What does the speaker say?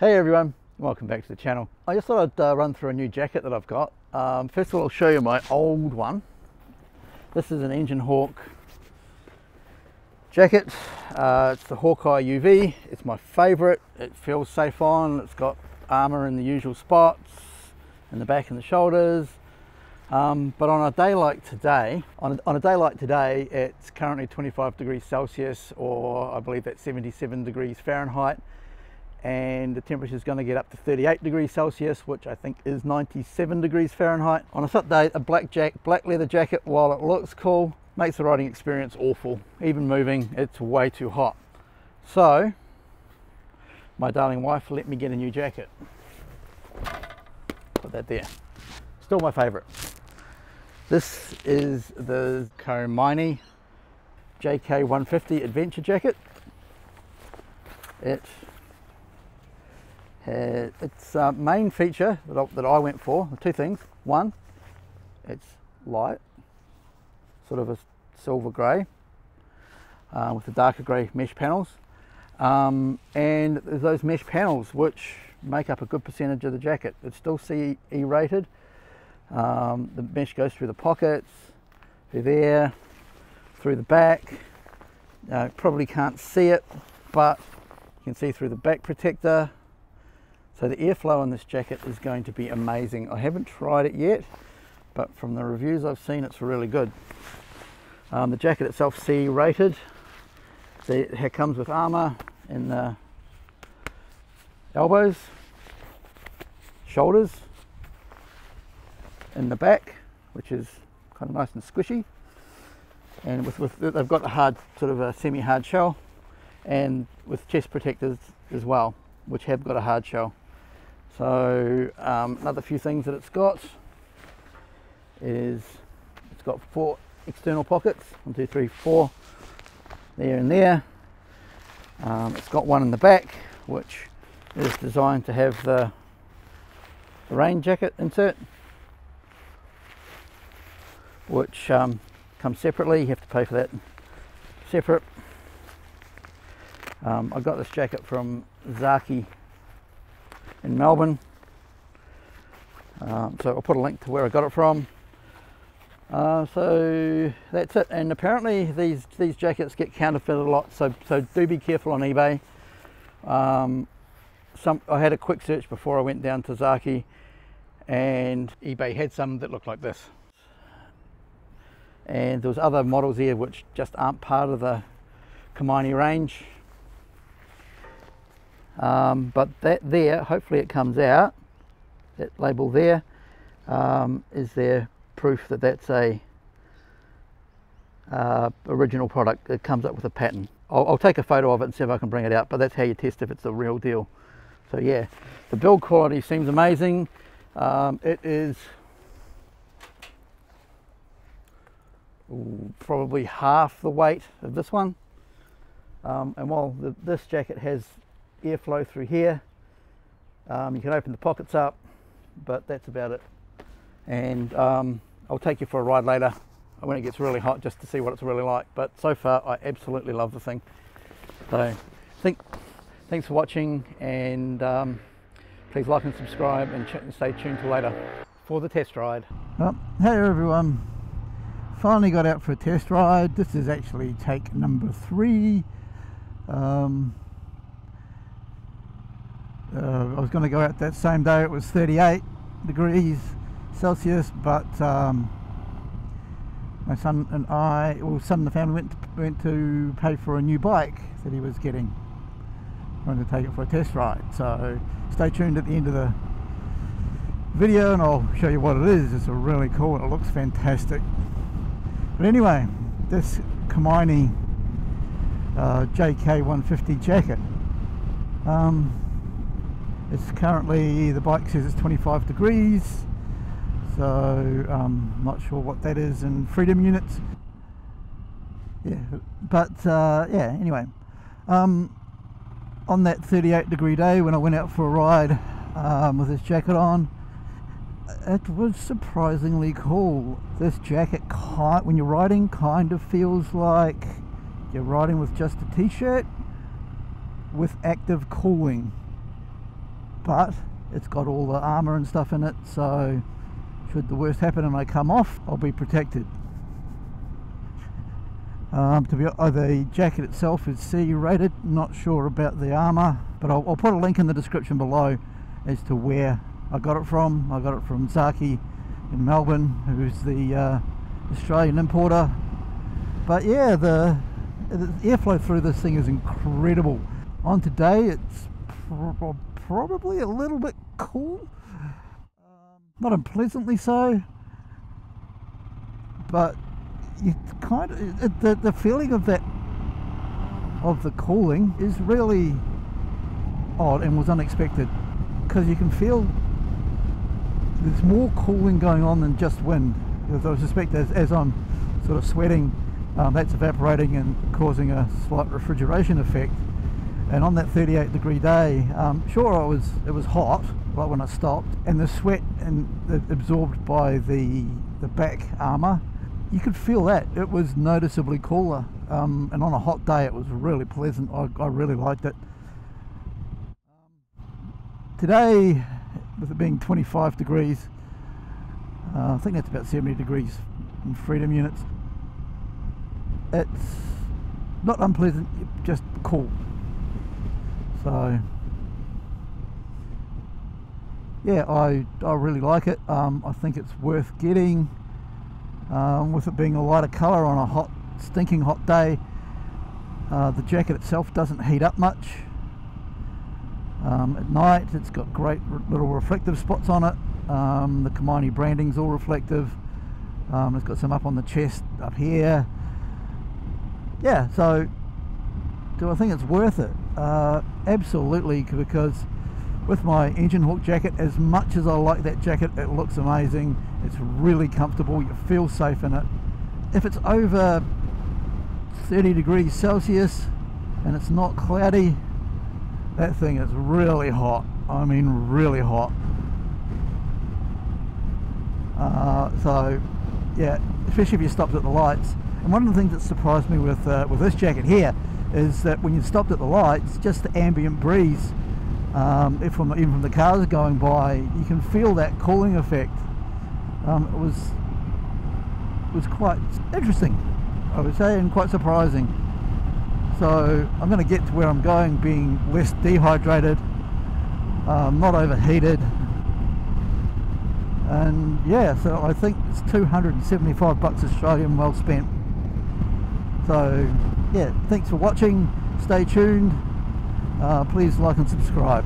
Hey everyone, welcome back to the channel. I just thought I'd uh, run through a new jacket that I've got. Um, first of all, I'll show you my old one. This is an EngineHawk jacket. Uh, it's the Hawkeye UV. It's my favorite. It feels safe on. It's got armor in the usual spots, in the back and the shoulders. Um, but on a day like today, on a, on a day like today, it's currently 25 degrees Celsius, or I believe that's 77 degrees Fahrenheit, and the temperature is going to get up to 38 degrees Celsius, which I think is 97 degrees Fahrenheit. On a hot day, a black jack, black leather jacket, while it looks cool, makes the riding experience awful. Even moving, it's way too hot. So, my darling wife let me get a new jacket. Put that there. Still my favorite. This is the Komine JK150 Adventure Jacket. It has, its uh, main feature that I, that I went for, two things. One, it's light, sort of a silver grey uh, with the darker grey mesh panels. Um, and those mesh panels which make up a good percentage of the jacket. It's still CE rated um, the mesh goes through the pockets, through there, through the back. Uh, probably can't see it, but you can see through the back protector. So the airflow in this jacket is going to be amazing. I haven't tried it yet, but from the reviews I've seen, it's really good. Um, the jacket itself CE rated. it comes with armor in the elbows, shoulders, in the back, which is kind of nice and squishy. And with, with they've got a hard, sort of a semi-hard shell, and with chest protectors as well, which have got a hard shell. So um, another few things that it's got is it's got four external pockets, one, two, three, four, there and there. Um, it's got one in the back, which is designed to have the, the rain jacket insert which um, comes separately. You have to pay for that separate. Um, I got this jacket from Zarkie in Melbourne. Um, so I'll put a link to where I got it from. Uh, so that's it. And apparently these these jackets get counterfeited a lot. So so do be careful on eBay. Um, some I had a quick search before I went down to Zarkie, and eBay had some that looked like this and there was other models here which just aren't part of the Komine range um, but that there hopefully it comes out that label there um, is there proof that that's a uh, original product it comes up with a pattern. I'll, I'll, take a photo of it and see if I can bring it out but that's how you test if it's the real deal. So yeah the build quality seems amazing. Um, it is probably half the weight of this one. Um, and while the, this jacket has airflow through here, um, you can open the pockets up, but that's about it. And um, I'll take you for a ride later when it gets really hot just to see what it's really like. But so far, I absolutely love the thing. So think, thanks for watching and um, please like and subscribe and stay tuned till later for the test ride. Well, hey everyone finally got out for a test ride this is actually take number three um, uh, I was going to go out that same day it was 38 degrees Celsius but um, my son and I, well son and the family went to, went to pay for a new bike that he was getting. Going to take it for a test ride so stay tuned at the end of the video and I'll show you what it is. It's a really cool it looks fantastic. But anyway, this Komine uh, JK150 jacket. Um, it's currently, the bike says it's 25 degrees, so um, not sure what that is in freedom units. Yeah, but uh, yeah, anyway. Um, on that 38 degree day when I went out for a ride um, with this jacket on, it was surprisingly cool. This jacket, kind, when you're riding, kind of feels like you're riding with just a t-shirt with active cooling. But it's got all the armour and stuff in it so should the worst happen and I come off I'll be protected. Um, to be uh, the jacket itself is C rated not sure about the armour but I'll, I'll, put a link in the description below as to where I got it from. I got it from Zarkie in Melbourne who's the uh, Australian importer. But yeah the, the airflow through this thing is incredible. On today it's pr probably a little bit cool. Um, not unpleasantly so. But you kind of the, the feeling of that of the cooling is really odd and was unexpected. Because you can feel there's more cooling going on than just wind. Because I suspect as, as I'm sort of sweating um, that's evaporating and causing a slight refrigeration effect and on that 38 degree day um, sure it was it was hot like when I stopped and the sweat and absorbed by the the back armor you could feel that. It was noticeably cooler. Um, and on a hot day it was really pleasant. I, I really liked it. Today with it being 25 degrees uh, I think that's about 70 degrees in freedom units it's not unpleasant just cool so yeah I, I really like it. Um, I think it's worth getting um, with it being a lighter colour on a hot stinking hot day. Uh, the jacket itself doesn't heat up much. Um, at night it's got great little reflective spots on it. Um, the Komine branding's all reflective. Um, it's got some up on the chest up here. Yeah so do I think it's worth it uh, absolutely because with my EngineHawk jacket as much as I like that jacket it looks amazing. It's really comfortable. You feel safe in it. If it's over 30 degrees Celsius and it's not cloudy that thing is really hot. I mean really hot. Uh, so yeah especially if you stopped at the lights. And one of the things that surprised me with uh, with this jacket here is that when you stopped at the lights just the ambient breeze um, if from, even from the cars going by you can feel that cooling effect. Um, it was it was quite interesting I would say and quite surprising. So I'm going to get to where I'm going being less dehydrated um, not overheated. And yeah so I think it's 275 bucks Australian well spent. So yeah thanks for watching. Stay tuned. Uh, please like and subscribe